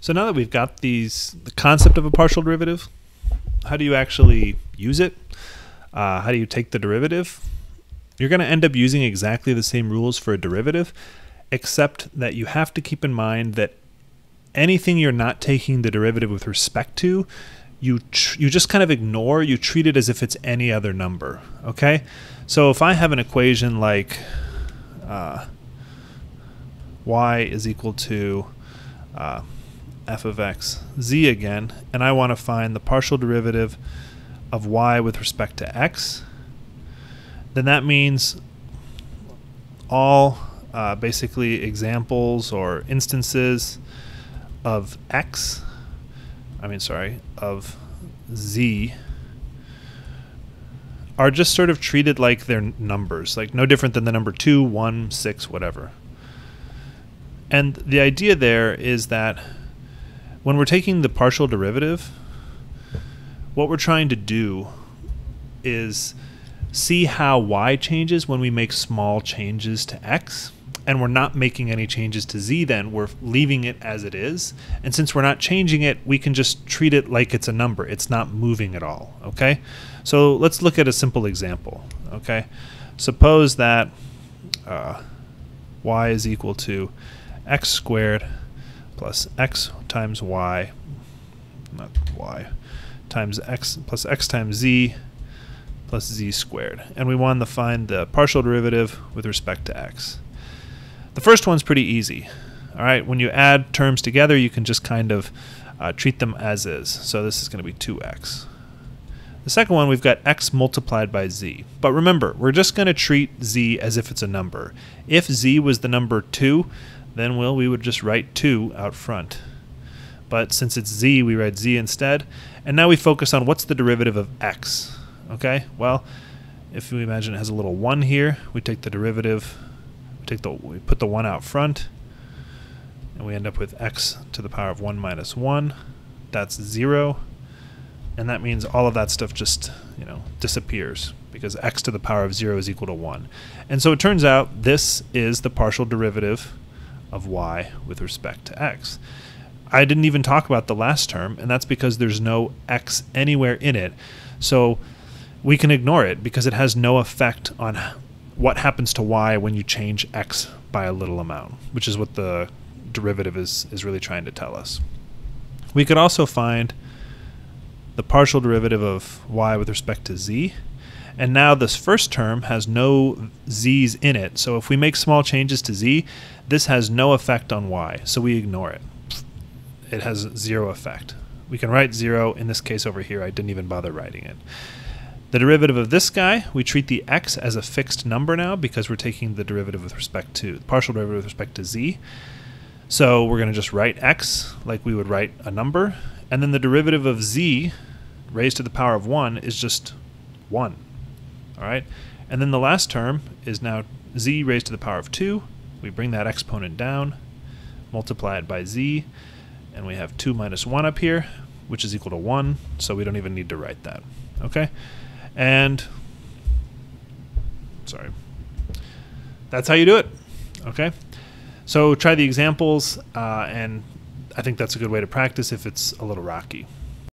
So now that we've got these, the concept of a partial derivative, how do you actually use it? Uh, how do you take the derivative? You're going to end up using exactly the same rules for a derivative, except that you have to keep in mind that anything you're not taking the derivative with respect to, you you just kind of ignore. You treat it as if it's any other number. Okay, so if I have an equation like uh, y is equal to uh, f of x z again, and I want to find the partial derivative of y with respect to x, then that means all uh, basically examples or instances of x, I mean, sorry, of z are just sort of treated like they're numbers, like no different than the number 2, 1, 6, whatever. And the idea there is that when we're taking the partial derivative, what we're trying to do is see how y changes when we make small changes to x and we're not making any changes to z then. We're leaving it as it is and since we're not changing it we can just treat it like it's a number. It's not moving at all okay? So let's look at a simple example okay? Suppose that uh, y is equal to x squared plus x times y not y times x plus x times z plus z squared. And we want to find the partial derivative with respect to x. The first one's pretty easy. All right, when you add terms together, you can just kind of uh, treat them as is. So this is going to be 2x. The second one, we've got x multiplied by z. But remember, we're just going to treat z as if it's a number. If z was the number 2, then, well, we would just write 2 out front. But since it's z, we write z instead. And now we focus on what's the derivative of x. Okay, well, if we imagine it has a little 1 here, we take the derivative, we, take the, we put the 1 out front, and we end up with x to the power of 1 minus 1. That's 0. And that means all of that stuff just, you know, disappears because x to the power of 0 is equal to 1. And so it turns out this is the partial derivative of y with respect to x. I didn't even talk about the last term, and that's because there's no x anywhere in it. So we can ignore it because it has no effect on what happens to y when you change x by a little amount, which is what the derivative is, is really trying to tell us. We could also find the partial derivative of y with respect to z. And now this first term has no z's in it. So if we make small changes to z, this has no effect on y. So we ignore it. It has zero effect. We can write zero. In this case over here, I didn't even bother writing it. The derivative of this guy, we treat the x as a fixed number now because we're taking the derivative with respect to, the partial derivative with respect to z. So we're going to just write x like we would write a number. And then the derivative of z raised to the power of 1 is just 1. All right? And then the last term is now z raised to the power of 2. We bring that exponent down, multiply it by z, and we have 2 minus 1 up here, which is equal to 1, so we don't even need to write that. Okay? And sorry. That's how you do it. Okay. So try the examples, uh, and I think that's a good way to practice if it's a little rocky.